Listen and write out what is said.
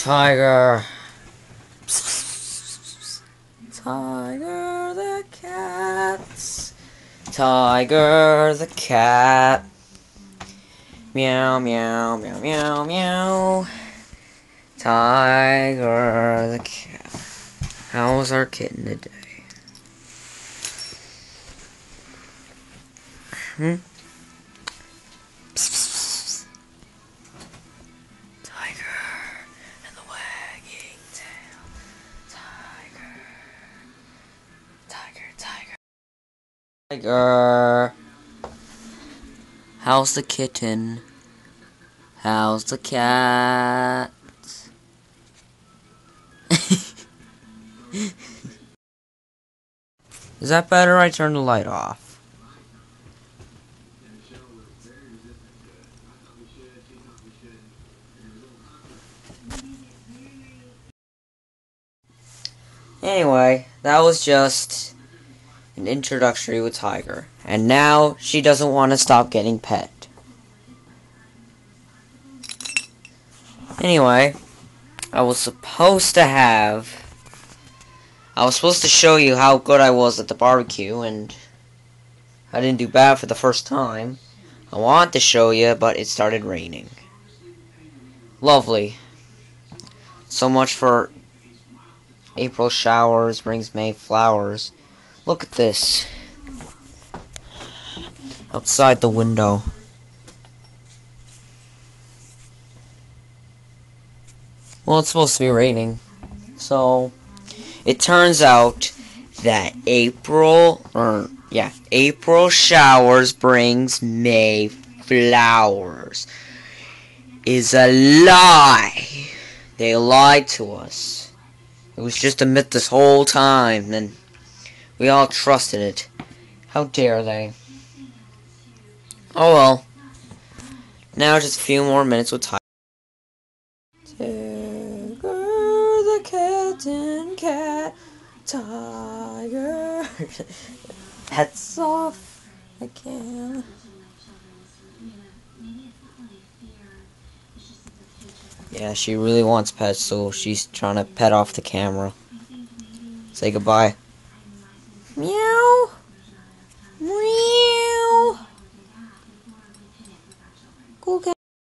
Tiger. Tiger the cat. Tiger the cat. Meow, meow, meow, meow, meow. Tiger the cat. How's our kitten today? Hmm? Tiger. How's the kitten? How's the cat? Is that better? I turn the light off. Anyway, that was just an introductory with Tiger. And now she doesn't want to stop getting pet. Anyway, I was supposed to have. I was supposed to show you how good I was at the barbecue, and I didn't do bad for the first time. I wanted to show you, but it started raining. Lovely. So much for April showers brings May flowers. Look at this. Outside the window. Well, it's supposed to be raining. So, it turns out that April, or, yeah, April showers brings May flowers. Is a lie. They lied to us. It was just a myth this whole time, and we all trusted it. How dare they? Oh well. Now just a few more minutes with Tiger. Tiger the cat and cat. Tiger. That's off again. Yeah, she really wants pets, so she's trying to pet off the camera. Say goodbye. Meow. Meow.